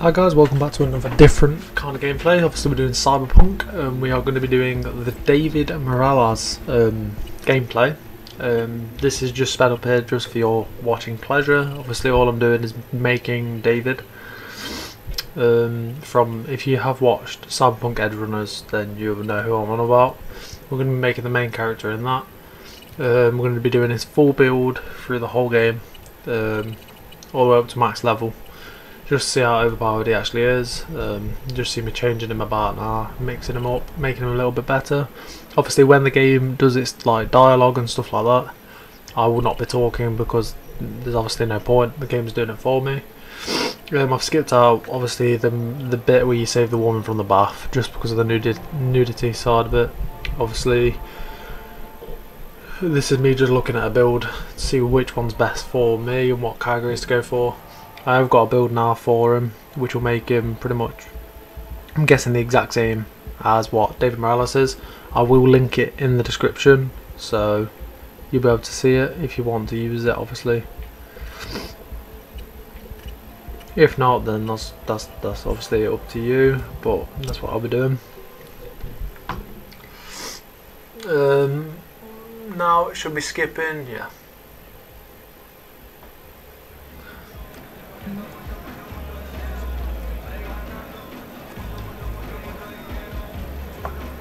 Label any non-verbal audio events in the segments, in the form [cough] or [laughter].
Hi guys, welcome back to another different kind of gameplay. Obviously we're doing Cyberpunk and we are going to be doing the David Morales um, gameplay. Um, this is just sped up here just for your watching pleasure. Obviously all I'm doing is making David. Um, from if you have watched Cyberpunk Edgerunners then you'll know who I'm on about. We're going to be making the main character in that. Um, we're going to be doing his full build through the whole game. Um, all the way up to max level just see how overpowered he actually is. Um, just see me changing him about now, mixing him up, making him a little bit better. Obviously, when the game does its like dialogue and stuff like that, I will not be talking because there's obviously no point. The game's doing it for me. Um, I've skipped out obviously the the bit where you save the woman from the bath just because of the nudity, nudity side of it. Obviously, this is me just looking at a build to see which one's best for me and what categories to go for. I've got a build now for him, which will make him pretty much, I'm guessing the exact same as what David Morales is. I will link it in the description, so you'll be able to see it if you want to use it, obviously. If not, then that's that's that's obviously up to you, but that's what I'll be doing. Um, now, it should be skipping? Yeah.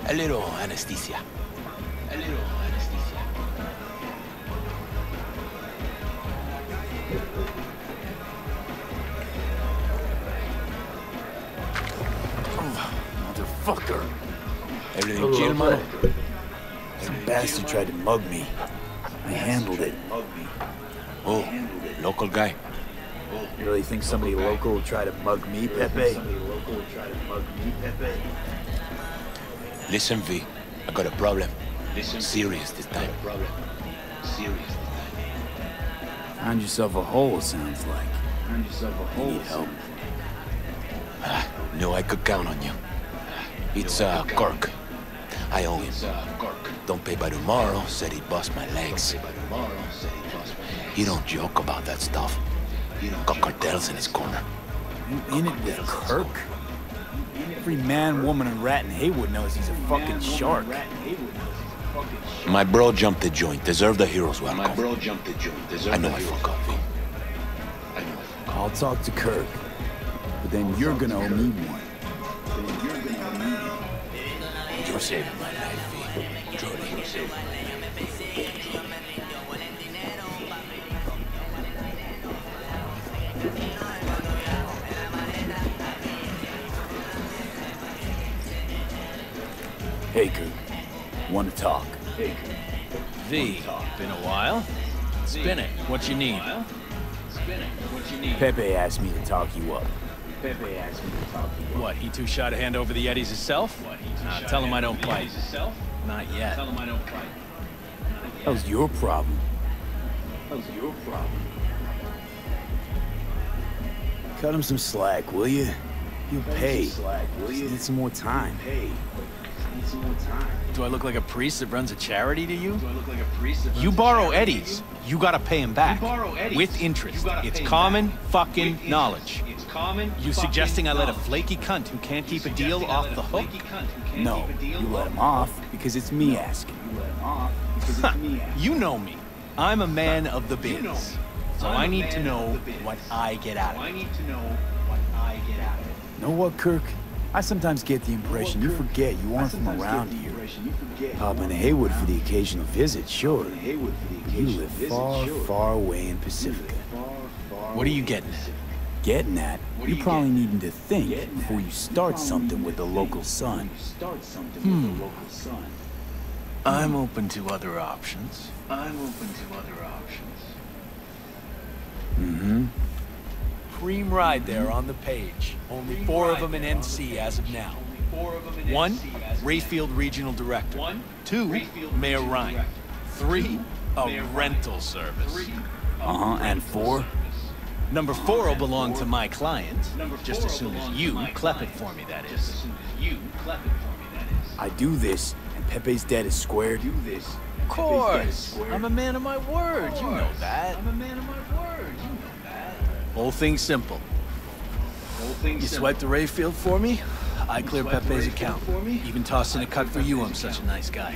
A little anesthesia. A little anesthesia. Oh, motherfucker. Everything chill, mano? Some bastard tried to mug me. I handled it. Oh, local guy. You really think somebody local will try to mug me, Pepe? somebody local will try to mug me, Pepe? Listen, V. I got a problem. Listen, serious this time. Problem. Serious. Found yourself a hole, sounds like. Found yourself a hole. Need help. Ah, knew I could count on you. It's uh, Kirk. I owe him. Don't pay by tomorrow. Said he'd bust my legs. He don't joke about that stuff. Got cartels in his corner. You in it with Kirk? Every man, woman, and rat in Heywood knows he's a fucking shark. My bro jumped the joint. Deserve the hero's welcome. My bro jumped the joint. Deserve I know the I hero's fuck up, V. I know. I'll talk to Kirk. But then you're gonna owe me one. You're saving my life, V. Wanna talk? V, been a while. Spin it. What you need? Pepe asked me to talk you up. Pepe asked me to talk you What, he too shy to hand over the Eddies himself? Nah, tell him I don't bite. Not yet. Tell him I don't bite. That was your problem. That was your problem. Cut him some slack, will you? You'll pay. Just need some more time. Do I look like a priest that runs a charity to you? Like You borrow Eddies, you gotta pay him back. With interest. It's common fucking knowledge. You suggesting I let a flaky cunt who can't keep a deal off the hook? No, you let him off because it's me [laughs] asking. You know me. I'm a man of the biz. So I need to know what I get out of it. Know what, Kirk? I sometimes get the impression you forget you aren't from around here. Pop into Heywood for the occasional visit, sure. heywood for the You live far, far away in Pacifica. What are you getting at? Getting at, you're probably needing to think before you start something with the local sun. I'm open to other options. I'm open to other options. Mm-hmm. Cream ride there on the page. Only four of them in NC as of now. One, Rayfield Regional Director. One, Two, Mayor Ryan. Three, a rental service. Uh-huh, and four? Number four will belong to my client, just as soon as you clep it for me, that is. I do this, and Pepe's debt is squared. Do this. Of course. I'm a man of my word. You know that. I'm a man of my word. You know that. Whole thing simple. Whole thing You swiped the Rayfield for me? I clear Pepe's account. Even tossed in a cut for you, I'm such a nice guy.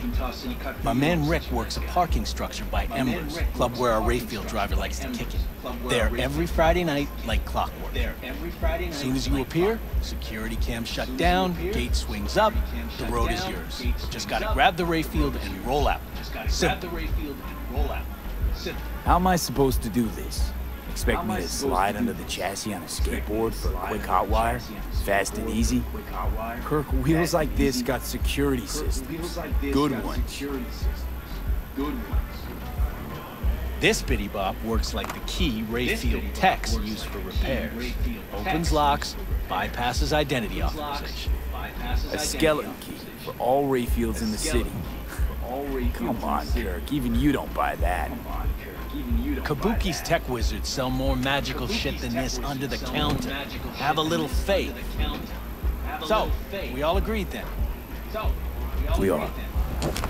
My man Rick works a parking structure by Embers, club where our Rayfield driver likes to kick it. There every Friday night, like clockwork. There, every Friday night. As soon as you appear, security cam shut down, gate swings up, the road is yours. Just gotta grab the Rayfield and roll out. Simple. How am I supposed to do this? Expect me to slide under the chassis on a skateboard for a quick hot wire? Fast and easy? Kirk, wheels like this got security systems. Good ones. This bitty bop works like the key Rayfield techs use for repairs. Opens locks, bypasses identity authorization. A skeleton key for all Rayfields in the city. Come on, Kirk. Even you don't buy that. Kabuki's tech wizards sell more magical shit than this under the counter. Have a little faith. So, we all agreed then? We all agreed are.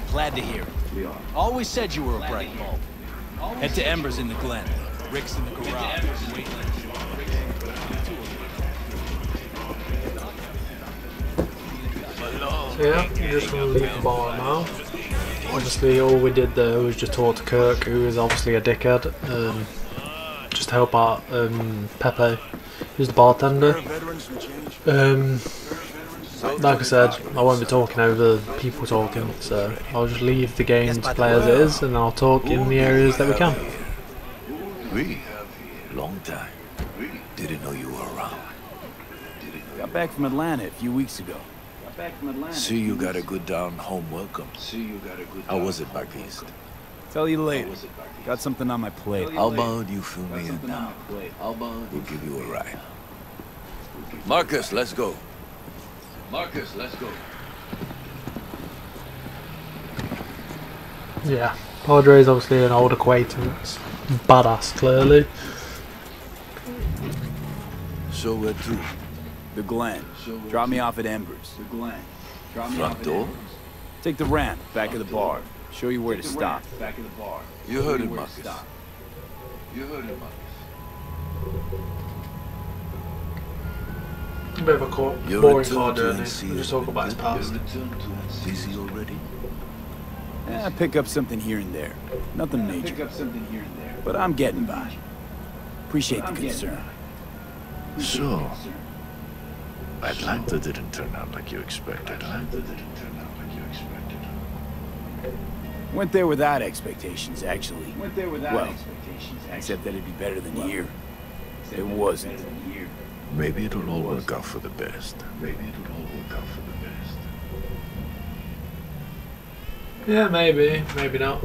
Glad to hear it. We are. Always said you were a bright bulb. Head to Embers in the Glen. Rick's in the garage. Yeah, I'm just gonna leave the bar now. Obviously, all we did there was just talk to Kirk, who is obviously a dickhead, um, just to help out um, Pepe, who's the bartender. Um, like I said, I won't be talking over people talking, so I'll just leave the game to play as it is, and I'll talk in the areas that we can. We? Long time. Didn't know you were around. Got back from Atlanta a few weeks ago. See you got a good down home welcome. See you got a good How was it back east? Tell you later. Got something on my plate. How about you fill me in now? We'll give you a ride. Marcus, let's go. Marcus, let's go. Yeah, Padre is obviously an old acquaintance. Badass, clearly. So where to? The Glen. Drop me off at Embers. The Glen. Front door? Take the ramp, back of the bar. Show you where to stop. You heard it, Marcus. You heard it, Marcus. A bit of a co- Your boring return car to journey. We'll just talk about his past. Your return to Busy already? Eh, pick up something here and there. Nothing major. But I'm getting by. Appreciate the concern. So, Atlanta didn't turn out like you expected, huh? Went there without expectations, actually. Went there without well, except that it'd be better than here. It wasn't. Here. Maybe it'll all work out for the best. Maybe it'll all work out for the best. Yeah, maybe, maybe not.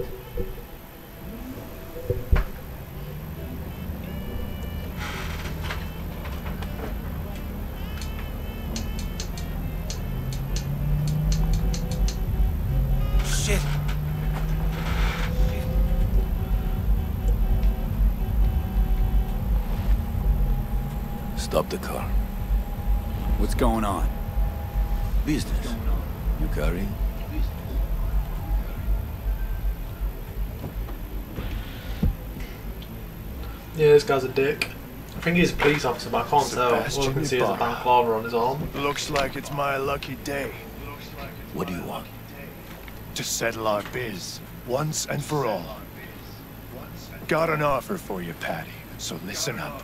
Guy's a dick. I think he's a police officer, but I can't tell. All I can see is a Ibarra. balaclava on his arm. Looks like it's my lucky day What do you want? to settle our biz once and for all. Got an offer for you, Patty, so listen up.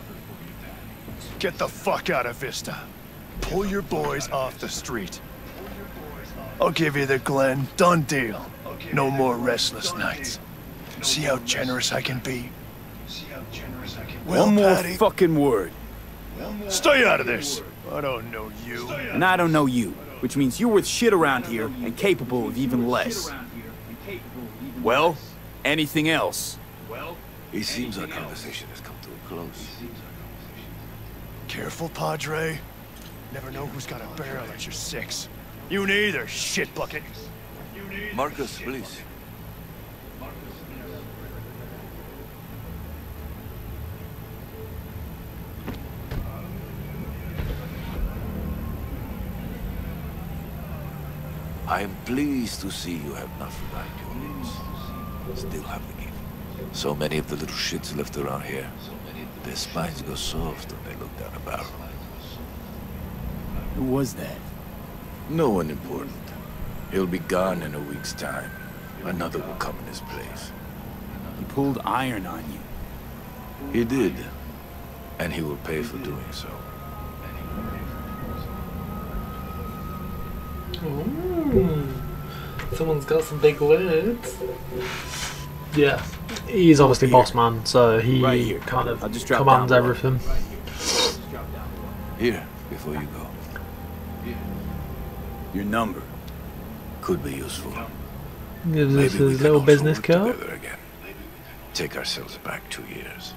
Get the fuck out of Vista. Pull your boys off the street. I'll give you the Glen. Done deal. No more restless nights. See how generous I can be? Well, One more Patty, fucking word. Uh, stay out of this. I don't know you. And I don't know you, which means you're worth shit around here and capable of even less. Well, anything else? Well, it seems our conversation has come to a close. Careful, Padre. Never know who's got a barrel at your six. You neither, shit bucket. Marcus, please. I am pleased to see you have not forgotten your roots. Still have the gift. So many of the little shits left around here. Their spines go soft when they look down a barrel. Who was that? No one important. He'll be gone in a week's time. Another will come in his place. He pulled iron on you. He did. And he will pay for doing so. Ooh. Someone's got some big words. Yeah, he's obviously Here. boss man, so he Right here. kind of just commands down below. everything. Here, before you go. Your number. Could be useful. Gives Maybe we his can little business card. together again. Take ourselves back two years.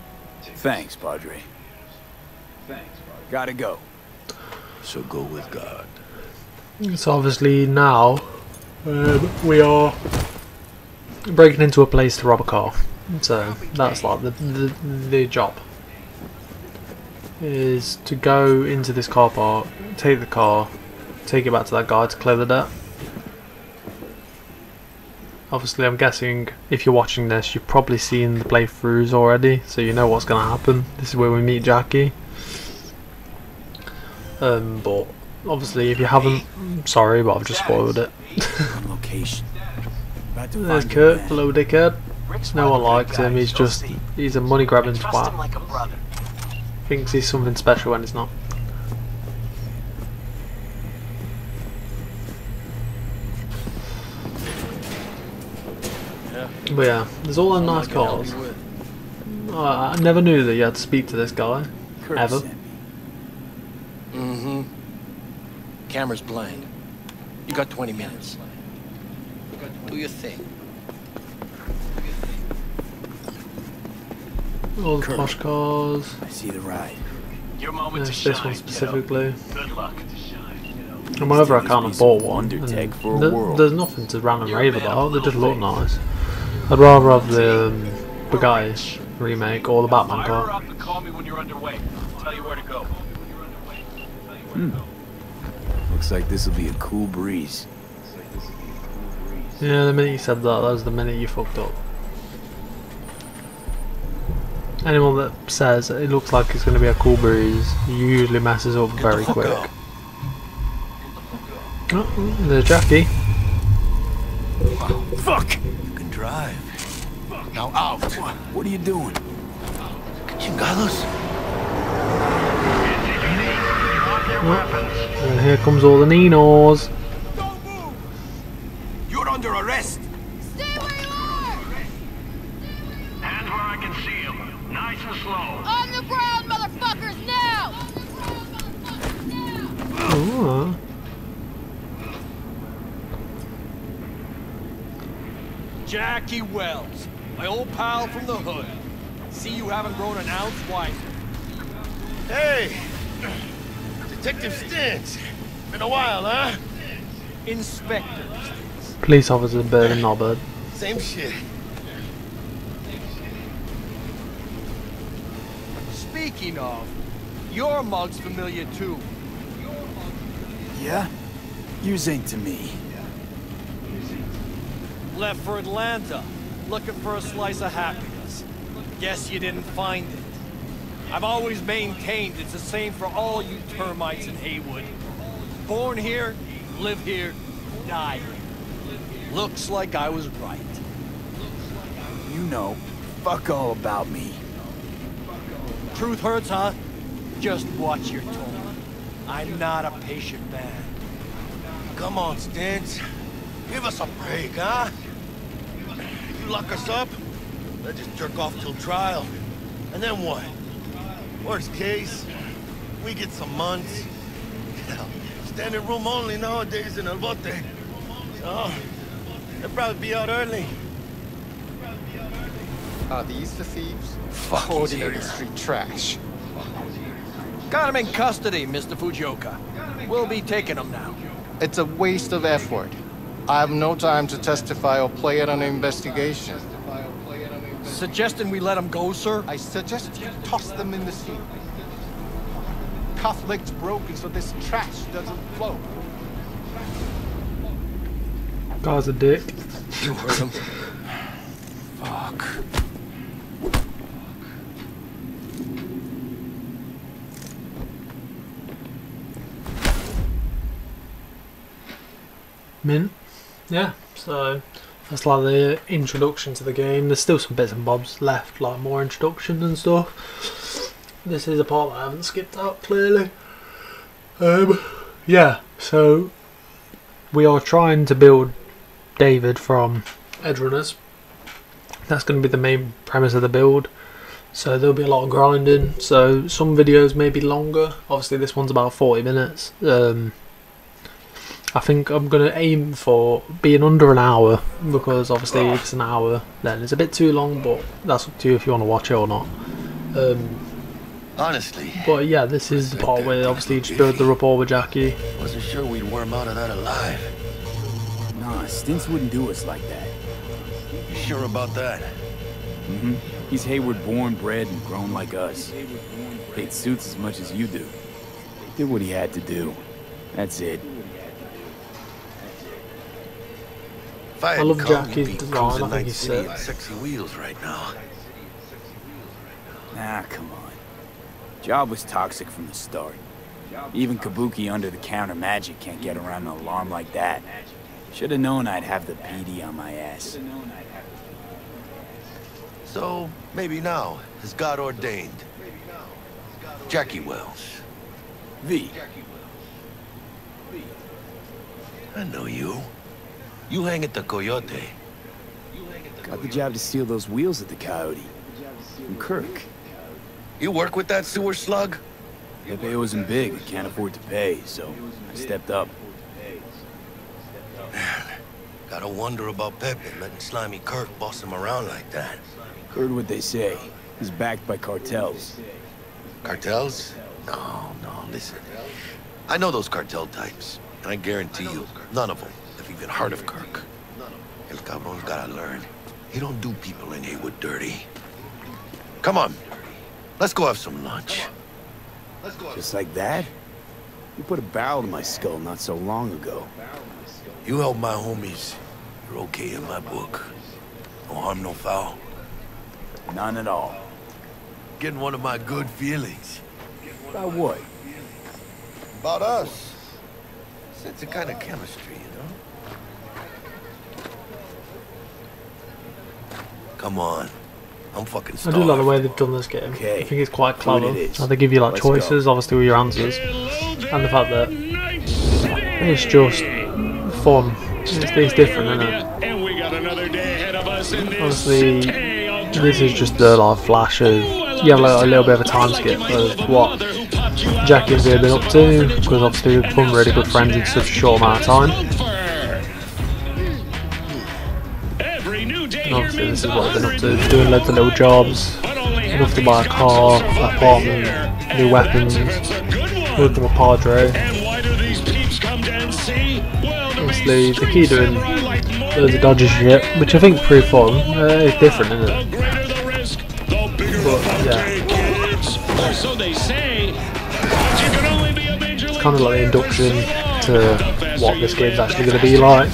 Thanks, Padre. Thanks, Padre. Gotta go. So go with God. So obviously now um, we are breaking into a place to rob a car. So that's like the, the the job is to go into this car park, take the car, take it back to that guy to clear the debt. Obviously, I'm guessing if you're watching this, you've probably seen the playthroughs already, so you know what's going to happen. This is where we meet Jackie. Um, but obviously, if you haven't, I'm sorry, but I've just spoiled it. Location. There's Kurt, man. dickhead. No one likes him, he's just, he's a money grabbing I trust him twat. like. Thinks he's something special when he's not. But yeah, there's all them nice cars. Uh, I never knew that you had to speak to this guy. Ever. sent me. Mm-hmm. Camera's blind. You got 20 minutes. Do your thing. All the Kurt. posh cars. I see the ride. Your moment Yes, to this shine, one specifically. Good luck. And whenever I This can't piece afford one, wonder and tech for a world. there's nothing to random You're rave about. of They just look little nice. I'd rather have the um, Bugatti remake or the Batman Fire her car. up Looks like this will be a cool breeze. Yeah, the minute you said that, that was the minute you fucked up. Anyone that says it looks like it's going to be a cool breeze usually messes up very fuck quick. up. Oh, there's Jackie. Fuck! You can drive. Now out. What are you doing? Chingados. And here comes all the Ninos. You're under arrest. Stay where you are! Hands where I can see them. Nice and slow. On the ground, motherfuckers, now! Oh, Jackie Wells, my old pal from the hood. See you haven't grown an ounce wiser. Hey! Detective Stintz! Been a while, huh? Inspector. police officer Bird and Norbert. Same shit. Speaking of, your mug's familiar too. Yeah? Use ain't to me. Left for Atlanta, looking for a slice of happiness. Guess you didn't find it. I've always maintained it's the same for all you termites in Heywood. Born here, live here, die here. Looks like I was right. You know, fuck all about me. Truth hurts, huh? Just watch your tone. I'm not a patient man. Come on, Stintz. Give us a break, huh? You lock us up, let just jerk off till trial. And then what? Worst case, we get some months. Hell, standing room only nowadays in El Bote. So, they'll probably be out early. Are these the thieves? Fuck, he's Ordinary here. street trash. Got him in custody, Mr. Fujioka. We'll be taking him now. It's a waste of effort. I have no time to testify or play at an investigation. Suggesting we let him go, sir? I suggest you toss them in the sea. Cuff legs broken so this trash doesn't flow. Guy's a dick. You heard him. Fuck. mint. Yeah, so that's like the introduction to the game. There's still some bits and bobs left, like more introduction and stuff. This is a part that I haven't skipped out clearly. Um, yeah, so we are trying to build David from Edgerunners. That's going to be the main premise of the build. So there'll be a lot of grinding. So some videos may be longer. Obviously, this one's about 40 minutes. Um, I think I'm going to aim for being under an hour because obviously if it's an hour, then it's a bit too long. But that's up to you if you want to watch it or not. Um, Honestly, but yeah, this is the part where obviously you just build the rapport with Jackie. wasn't sure we'd worm out of that alive. Nah, Stints wouldn't do us like that. You sure about that? Mm-hmm. He's Heywood born, bred, and grown like us. Hates suits as much as you do. He did what he had to do. That's it. If I, I hadn't love come, Jackie's you'd be design, I think he's City sick. sexy wheels right now. Nah, come on. Job was toxic from the start. Even Kabuki under-the-counter magic can't get around an alarm like that. Should have known I'd have the PD on my ass. So, maybe now, as God ordained. Jackie Wells. V. I know you. You hang at the Coyote. Got the job to steal those wheels at the Coyote. From Kirk. You work with that sewer slug? Pepe wasn't big and can't afford to pay, so I stepped up. [sighs] Gotta wonder about Pepe letting Slimy Kirk boss him around like that. Heard what they say. He's backed by cartels. Cartels? No, no, listen. I know those cartel types, and I guarantee you, none of them even heard of Kirk. El Cabron's gotta learn. He don't do people in Heywood dirty. Come on, let's go have some lunch. Just like that? You put a barrel to my skull not so long ago. You help my homies, you're okay in my book. No harm, no foul. None at all. Getting one of my good feelings. About what? About us. It's a kind of chemistry, you know? Come on. I'm fucking I do like the way they've done this game. Okay, I think it's quite clever. it is. How they give you like Let's go. choices, obviously with your answers, and the fact that it's just fun. It's, it's different, isn't it? And we got another day ahead of us in this Obviously, this is just the like flash of you have like, a little bit of a time skip of what Jackie and have been up to, because obviously we've become really good friends in such a short amount of time. This is what been up to, doing loads of little jobs, enough to buy a car, apartment, new weapons, moved to a Padre. And why do these peeps come to NC? Well, the Obviously, reason the key doing loads of dodgy shit, which I think is pretty fun. Uh, it's different, isn't it? But, yeah. they It's kind of like the induction to what this game's actually going to be like.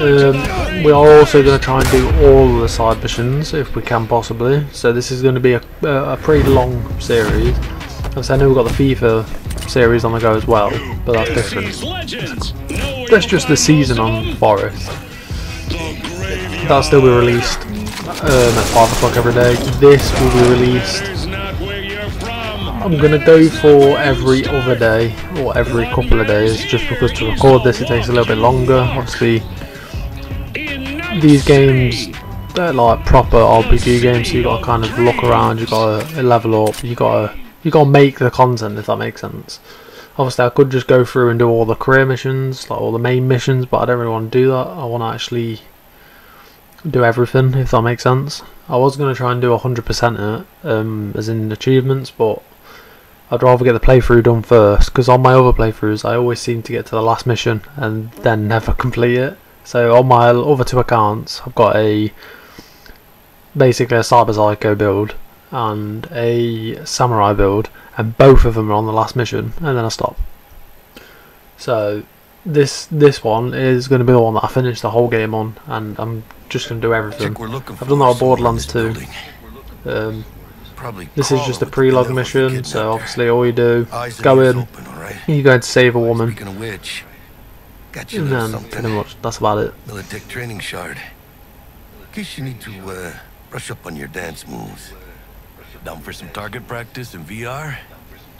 Um, we are also going to try and do all the side missions if we can possibly. So this is going to be a, a, pretty long series. Obviously, I know we've got the FIFA series on the go as well, but that's different. That's just the season on Forest. That'll still be released um, at 5 o'clock every day. This will be released. is not where you're from. I'm going to go for every other day or every couple of days just because to record this it takes a little bit longer. Obviously, these games they're like proper RPG games, so you got to kind of look around, you got to level up, you got to you got to make the content if that makes sense. Obviously, I could just go through and do all the career missions, like all the main missions, but I don't really want to do that. I want to actually do everything, if that makes sense. I was going to try and do 100% it, um, as in achievements, but I'd rather get the playthrough done first, because on my other playthroughs, I always seem to get to the last mission and then never [laughs] complete it. So on my other two accounts, I've got a basically a Cyber Psycho build and a Samurai build, and both of them are on the last mission, and then I stop. So this this one is going to be the one that I finish the whole game on, and I'm just going to do everything. Chick we're looking I've done that on Borderlands 2. Um, this is just a prologue mission, so obviously all you do, go in, open, all right? you go to save a woman, Speaking of which, Got you a And little then something. pretty much that's about it. Militech training shard. In case you need to uh, brush up on your dance moves. Down for some target practice in VR?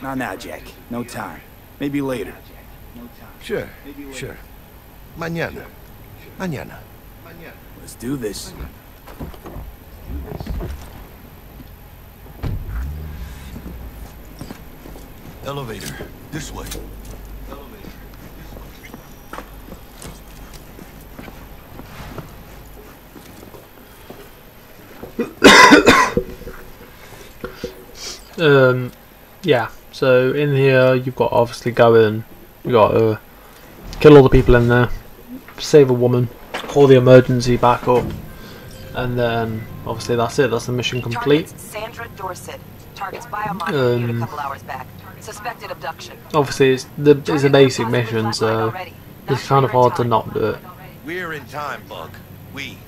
Not now, Jack. No time. Maybe later. Sure, sure. Mañana. Mañana. Let's do this. Elevator. This way. Um, yeah. So in here, you've got obviously go in. You got to kill all the people in there, save a woman, call the emergency backup, and then obviously that's it. That's the mission complete. Targets Sandra Dorsett. Targets biomarker Um, a couple hours back. Suspected abduction. Obviously, it's the it's a basic mission, so it's kind of hard to not do it. We're in time, Bug. We.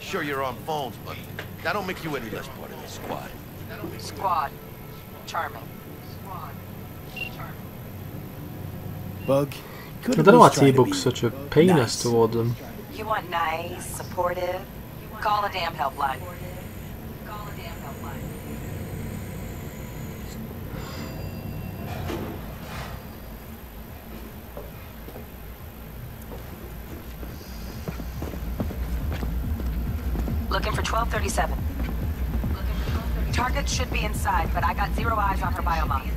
Sure you're on phones, but that don't make you any less part of the squad. Squad. Charming. Bug. I don't know why T-Bug's such a penis towards them. You want nice, supportive? Call a damn helpline. Looking for 1237. Target should be inside, but I got zero eyes on her biomon.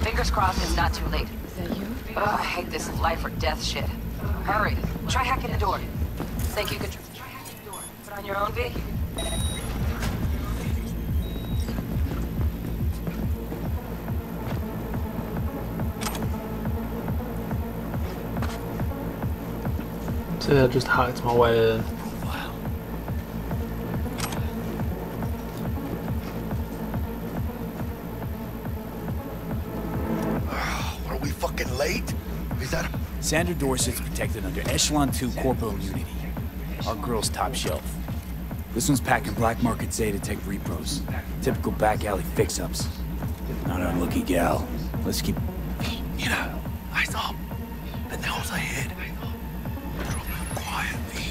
Fingers crossed it's not too late. Is that you? Ugh, I hate this life or death shit. Hurry. Try hacking the door. Think you could try hacking the door? Put on your own V? So yeah, just hacked my way in. Sandra Dorsett's protected under Echelon 2 Corpo Immunity. Our girl's top shelf. This one's packing black market Zetatech repros. Typical back alley fix-ups. Not an unlucky gal. Let's keep... Mira, eyes up. The nose ahead. Quietly.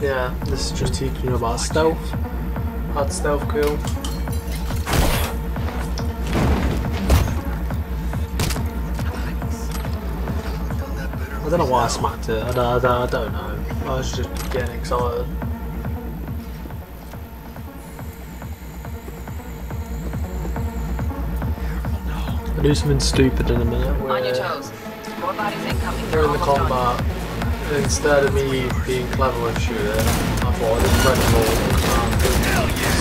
Yeah, this is just you about stealth. How to stealth kill. I don't know why I smacked it. I don't, I don't, know. I was just getting excited. I'll do something stupid in a minute. On your Where toes. More bodies incoming. during the combat, instead of me being clever with shooting, I thought I'd just press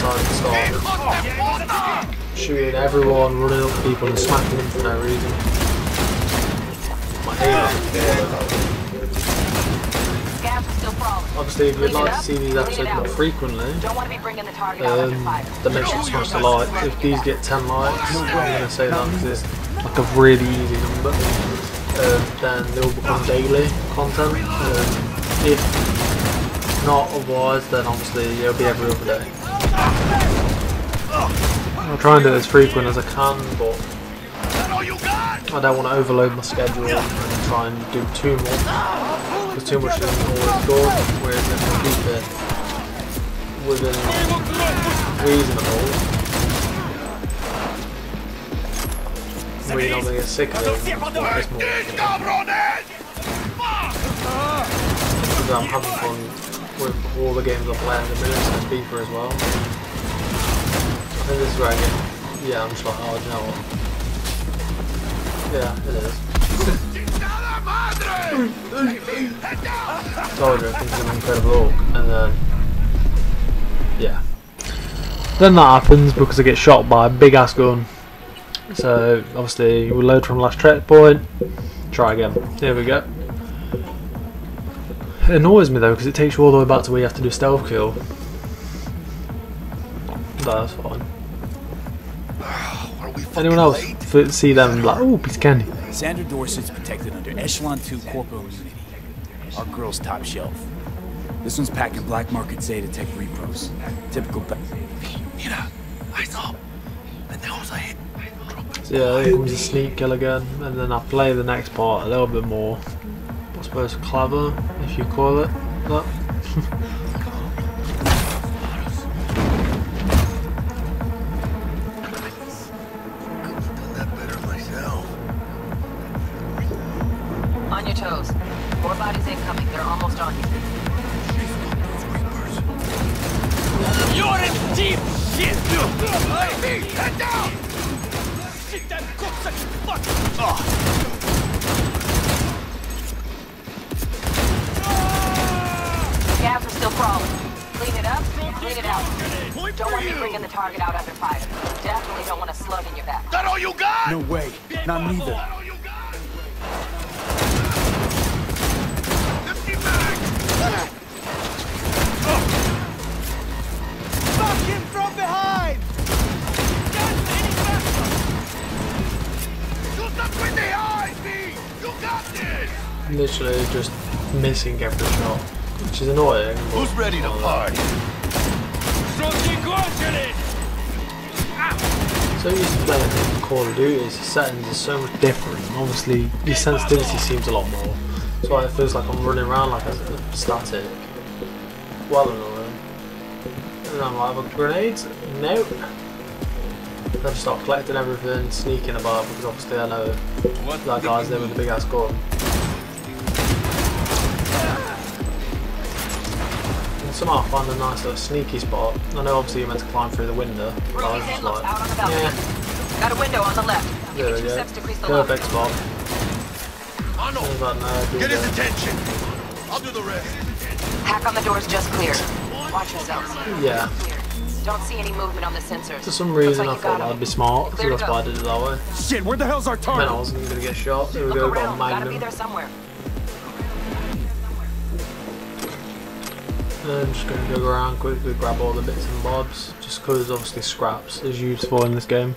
and start shooting everyone, running up people and smacking them for no reason. Obviously, if you'd like to see these episodes more frequently, the um, sure to smash the like. If these get 10 likes, I'm going to say that because it's like a really easy number. Um, then they'll become daily content. Um, if not otherwise, then obviously it'll be every other day. I'll try and do it as frequent as I can, but I don't want to overload my schedule and try and do too much. Because too much isn't always good, whereas if I keep it within reasonable, going to get sick of it. More because I'm having fun with all the games I play at the minute, and FIFA as well. I think this is get, yeah, I'm like, oh, what? Yeah, it is. [laughs] Told you, I think it's an incredible hook, and then, yeah. Then that happens because I get shot by a big ass gun. So, obviously, we load from last checkpoint, try again. Here we go. It annoys me though because it takes you all the way back to where you have to do stealth kill. But that's fine. Anyone else f- see them and be like, oh, piece of candy? Sandra Dorsett's protected under Echelon 2 Corpo Immunity. Our girl's top shelf. This one's packing black market Zetatech repros. Typical ba- Mira, eyes up. So yeah, here comes the sneak kill again, and then I play the next part a little bit more, I suppose, clever, if you call it that. [laughs] target out under fire. Definitely don't want a slug in your back. That all you got? No way. Not neither. Uh. Fuck him from behind! Shoot up in the eyes, You got this! Literally just missing every shot, which is annoying. Who's ready to party? So used to playing Call of Duty's settings are so much different. Obviously, the sensitivity seems a lot more. So it feels like I'm running around like a, static. Well annoying. And I'm like, have grenades? No. Then start collecting everything, sneaking about because obviously I know that guy's there with the big ass gun. And somehow I find a nice little sneaky spot. I know obviously you're meant to climb through the window, but I was just looks like, out on the balcony. yeah. Got a window on the left. Give There me we two go. steps to crease the lock. Perfect spot. I know. What about now? Get his attention. I'll do the rest. Hack on the door's just cleared. Watch yourselves. Yeah. Don't see any movement on the sensors. For some reason like I you thought got that'd be smart, so that's why I did it that way. Shit, where the hell's our target? I wasn't gonna get shot. There we Look go, got around. a Gotta be there somewhere. I'm just gonna go around quickly, grab all the bits and bobs, just because obviously scraps is useful in this game.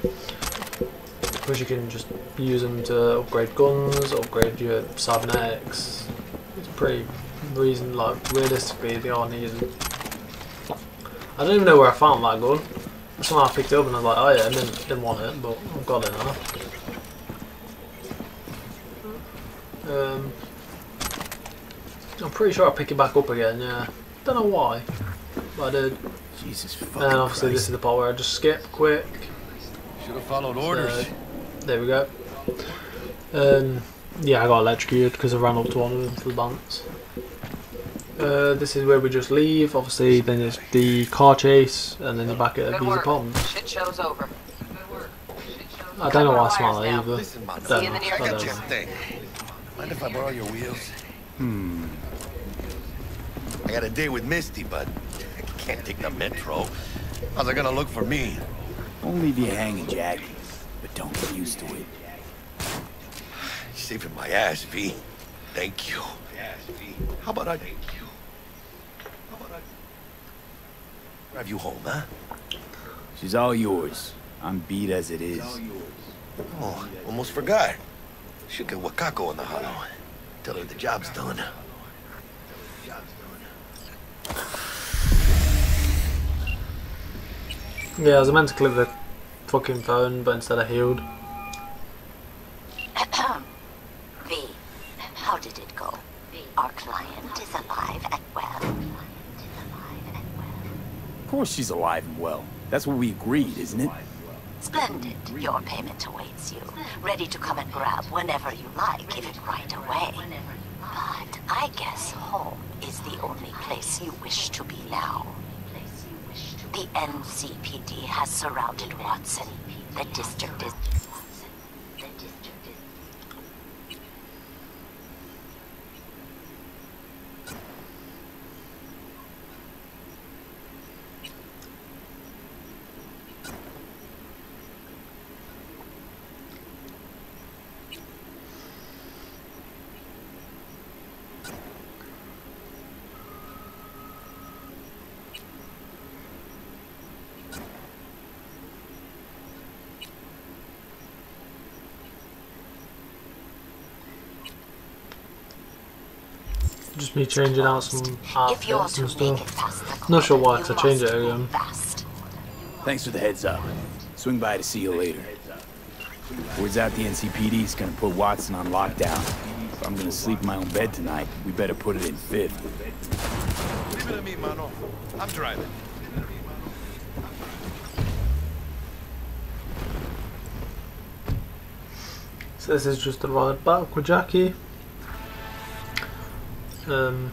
Because you can just use them to upgrade guns, upgrade your cybernetics. It's pretty reason, like realistically, they are needed. I don't even know where I found that gun. That's Somehow I picked it up and I was like, oh yeah, I didn't, didn't want it, but I've got it now. Um, I'm pretty sure I'll pick it back up again, yeah. Don't know why, but I did. Jesus fucking And obviously this is the part where I just skip quick. Should have followed orders. So, there we go. Um, yeah, I got electrocuted because I ran up to one of them for the bounce. Uh, this is where we just leave. Obviously, then there's the car chase, and then you're back at Good Visa work. Ponds. Shit show's over. I don't know why I Cover smell wires that now. either. Listen, man. Don't See you in the know, I I don't know. Mind if I borrow your wheels? Hmm. I got a date with Misty, but I can't take the metro. How's it gonna look for me? Won't leave you hanging, Jack. But don't get used to it. You're [sighs] saving my ass, V. Thank you. How about I... Thank you. How about I... Drive you home, huh? She's all yours. I'm beat as it is. Oh, almost forgot. Should get Wakako in the holo. Tell her the job's done. Yeah, I was meant to click the fucking phone, but instead I healed. [coughs] V, how did it go? Our client is alive and well. Of course she's alive and well. That's what we agreed, isn't it? Splendid. Your payment awaits you. Ready to come and grab whenever you like, give it right away. But I guess home is the only place you wish to be now. The NCPD has surrounded Watson. The district is... Just me changing out some If you outfits and stuff. past the Not sure why, you because I changed it must again. Thanks for the heads up. Swing by to see you later. Words out the NCPD's gonna put Watson on lockdown. If I'm gonna sleep in my own bed tonight, we better put it in fifth. Leave it to me, mano. I'm driving. So this is just a ride back with Jackie. Um,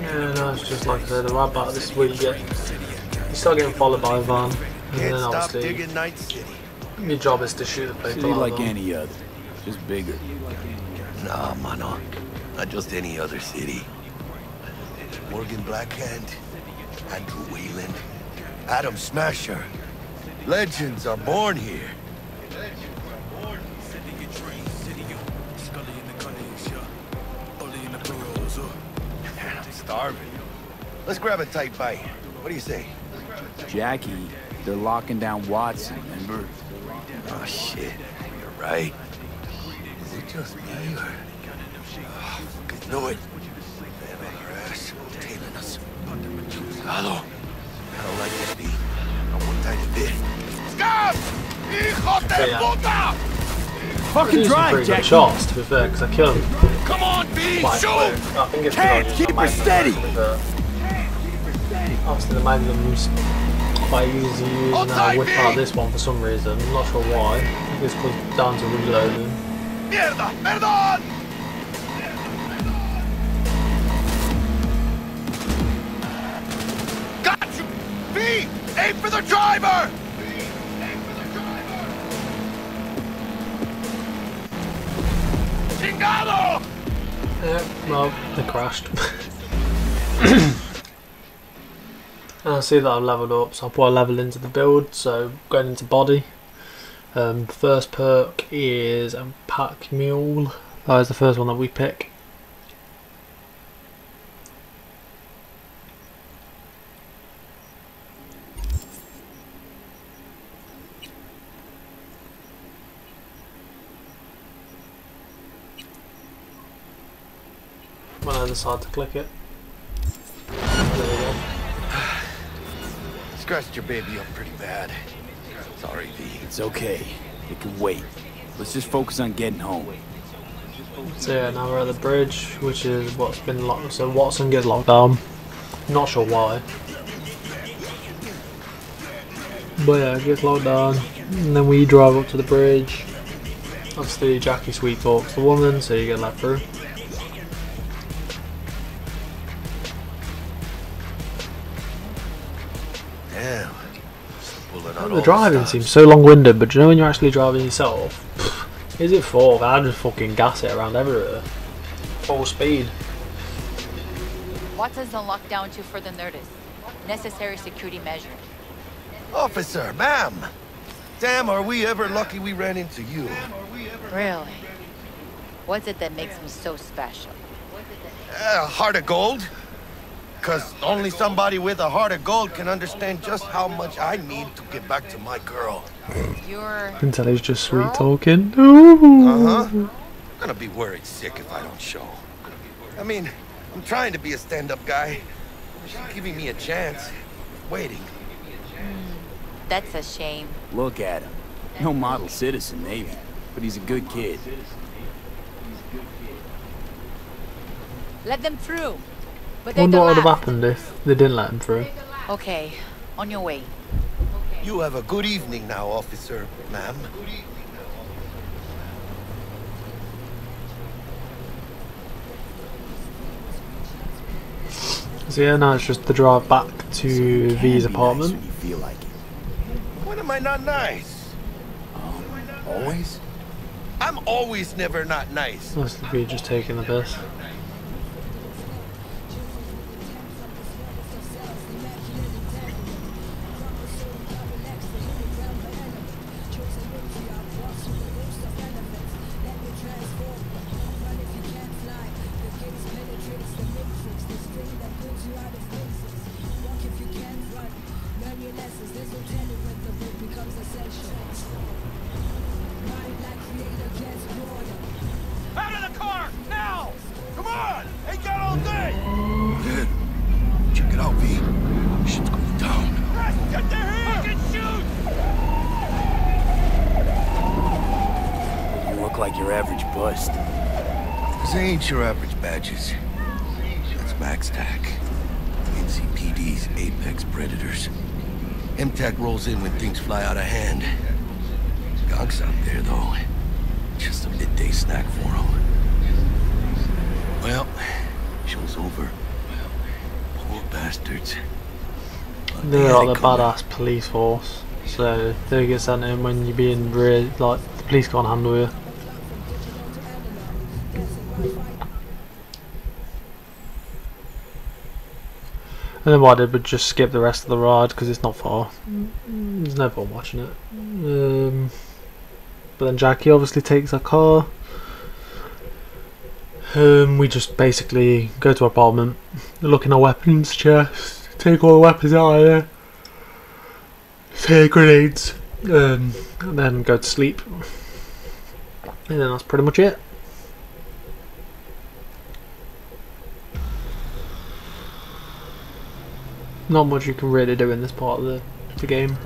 yeah, no, it's just like I said, the ride back. This is where you get. You start getting followed by a van, and then obviously digging Night City. your job is to shoot the people. City like any other, just bigger. Nah, mano. Not just any other city. Morgan Blackhand, Andrew Wayland, Adam Smasher. Legends are born here. I'm starving. Let's grab a tight bite. What do you say? Jackie, they're locking down Watson, remember? Oh, shit. You're right. Is it just me or... Oh, fucking know it. Man on our ass, tailing us. Halo. I don't like that beat. Not one tiny bit. Scab! Hijo de Yeah. puta! Fucking drive, pretty good shots, to be fair, because I killed him Come on, V! quite Shoot! quick. I think it's Can't keep the her steady. to be fair. Obviously, the Magnum's quite easy to use, and I uh, whip out this one for some reason. I'm not sure why. I think it's down to reloading. Mierda! Perdón! Got you! V! Aim for the driver! Chingado! Yeah, well, they crashed. [laughs] I see that I've leveled up, so I'll put a level into the build. So going into body. Um, first perk is a pack mule. That is the first one that we pick. When I decide to click it. [sighs] Scratched your baby up pretty bad. Sorry, V. It's okay. It can wait. Let's just focus on getting home. So yeah, now we're at the bridge, which is what's been locked. So Watson gets locked down. Not sure why. But yeah, it gets locked down. And then we drive up to the bridge. Obviously, Jackie sweet talks the woman, so you get let through. The driving stops. seems so long-winded, but do you know when you're actually driving yourself? Is it four? I just fucking gas it around everywhere. Full speed. Watson's on lockdown to further notice. Necessary security measure. Officer, ma'am. Damn, are we ever lucky we ran into you. Really? What's it that makes me so special? A heart of gold? Because only somebody with a heart of gold can understand just how much I need to get back to my girl. You're... Can tell he's just sweet talking. Uh-huh. I'm gonna be worried sick if I don't show. I mean, I'm trying to be a stand-up guy. She's giving me a chance. Waiting. That's a shame. Look at him. No model citizen, maybe, but he's a good kid. Let them through. But they wonder what would have happened if they didn't let him through. Okay, on your way. You have a good evening now, officer, ma'am. So yeah, now it's just the drive back to V's apartment. When you feel like it. When am I not nice? Um, always? I'm always never not nice. That's the V just taking the piss. Bastards. They're like the badass police force, so they get sent in when you're being really like the police can't handle you. And then what I did was just skip the rest of the ride because it's not far. There's no point watching it. Um, but then Jackie obviously takes her car. Um, we just basically go to our apartment, look in our weapons chest, take all the weapons out of there, take grenades, um, and then go to sleep. And then that's pretty much it. Not much you can really do in this part of the, the game.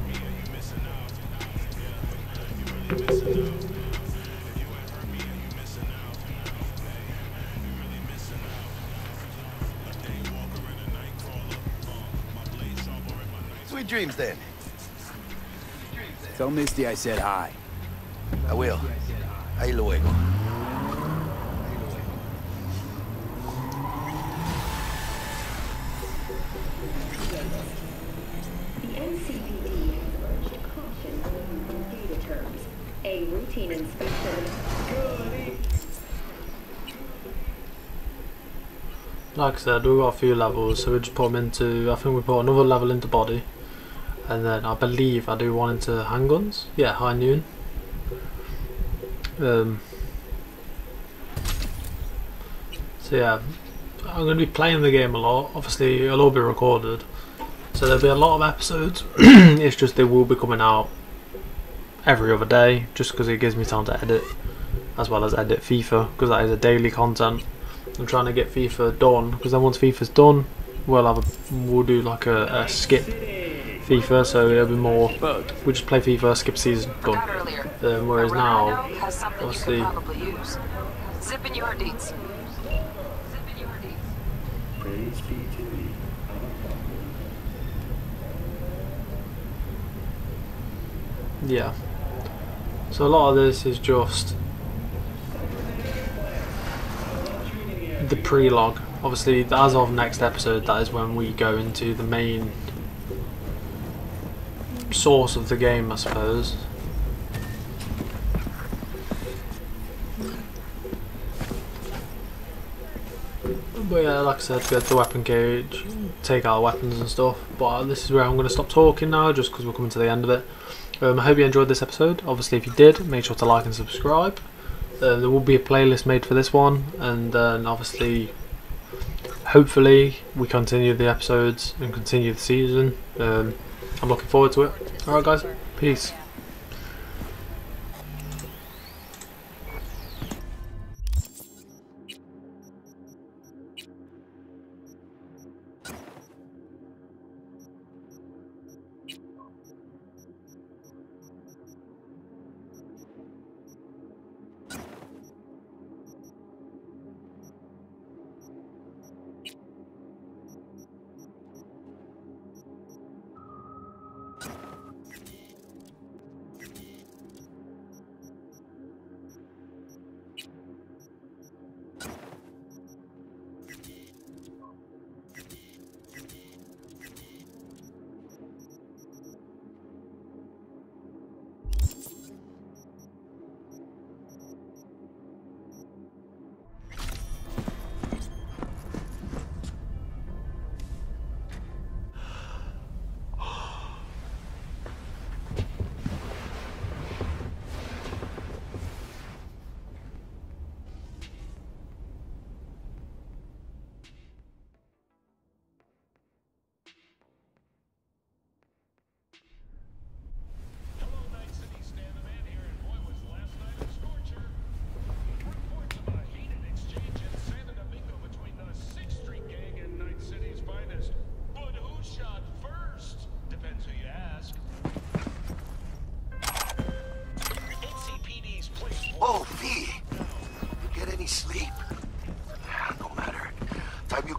Dreams, then. Tell Misty I said hi. I will. Ahí luego. The NCPD has urged caution on data terms. A routine inspection. Like I said, we've got a few levels, so we just put them into. I think we put another level into body, and then I believe I do one into handguns. Yeah, high noon. Um. So yeah, I'm going to be playing the game a lot. Obviously, it'll all be recorded, so there'll be a lot of episodes. [clears throat] it's just they will be coming out every other day, just because it gives me time to edit, as well as edit FIFA, because that is a daily content. I'm trying to get FIFA done because then once FIFA's done, we'll have a we'll do like a, a skip FIFA, so it'll be more. We just play FIFA, skip season, done. Um, whereas now, has something you obviously, could probably use. Zip in your deeds. Zip in your deeds. yeah. So a lot of this is just the prologue. Obviously, as of next episode, that is when we go into the main source of the game, I suppose. But yeah, like I said, go to the weapon cage, take our weapons and stuff. But this is where I'm going to stop talking now, just because we're coming to the end of it. Um, I hope you enjoyed this episode. Obviously, if you did, make sure to like and subscribe. Uh, there will be a playlist made for this one, and then obviously, hopefully, we continue the episodes and continue the season. Um, I'm looking forward to it. Alright, guys, peace.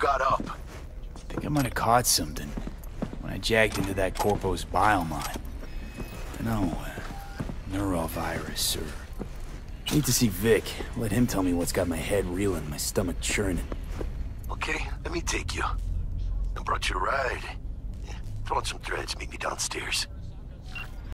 Got up. think I might have caught something when I jacked into that Corpo's biomine. I know, uh, neurovirus or... Need to see Vik. Let him tell me what's got my head reeling, my stomach churning. Okay, let me take you. I brought you a ride. Yeah, throw on some threads, meet me downstairs.